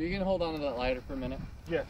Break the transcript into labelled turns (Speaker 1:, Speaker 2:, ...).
Speaker 1: You can hold on to that lighter for a minute.
Speaker 2: Yes.